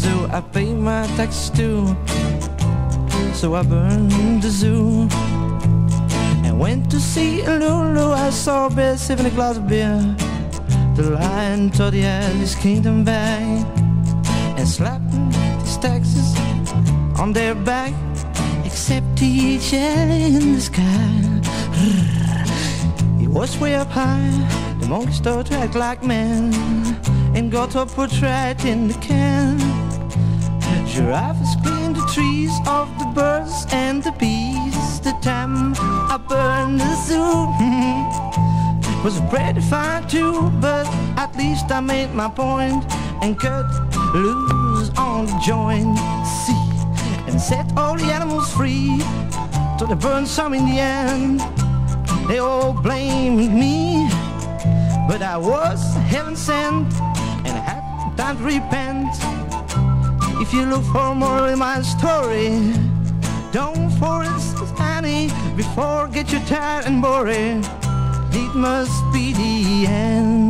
the zoo. I pay my taxes too. So I burned the zoo. And went to see Lulu. I saw a bear sipping a glass of beer. The lion thought he had his kingdom back. And slapped his taxes on their back. Except he jelly in the sky. He was way up high. The monkey started to act like man and got up right in the can. Giraffes cleaned the trees of the birds and the bees. The time I burned the zoo was pretty fine too, but at least I made my point and cut loose on the joint. See, and set all the animals free. So they burned some in the end. They all blamed me, but I was heaven sent and I had time to repent. If you look for more in my story, don't force any before get you tired and boring. It must be the end.